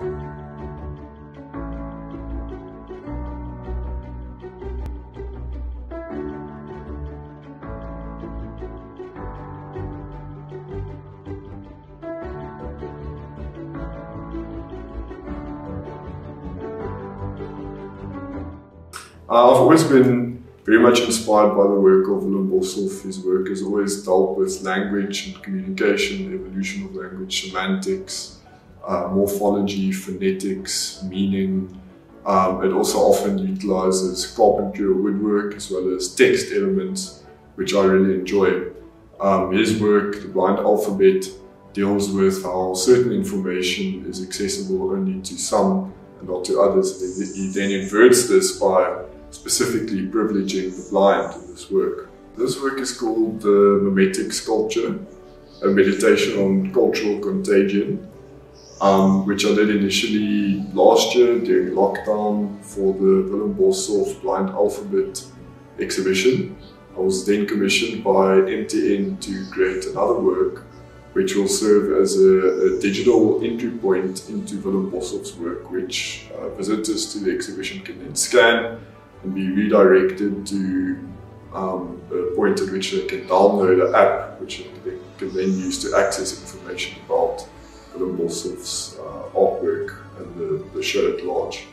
Uh, I've always been very much inspired by the work of Willem Boshoff. His work has always dealt with language and communication, evolution of language, semantics, uh, morphology, phonetics, meaning. Um, it also often utilizes carpentry or woodwork as well as text elements, which I really enjoy. Um, his work, The Blind Alphabet, deals with how certain information is accessible only to some and not to others. He then inverts this by specifically privileging the blind in this work. This work is called the Memetic Sculpture, a meditation on cultural contagion, um, which I did initially last year during lockdown for the Willem Boshoff Blind Alphabet exhibition. I was then commissioned by MTN to create another work which will serve as a, a digital entry point into Willem Boshoff's work, which uh, visitors to the exhibition can then scan and be redirected to um, a point at which they can download an app which they can then use to access information about Boshoff's uh, artwork and the, the show at large.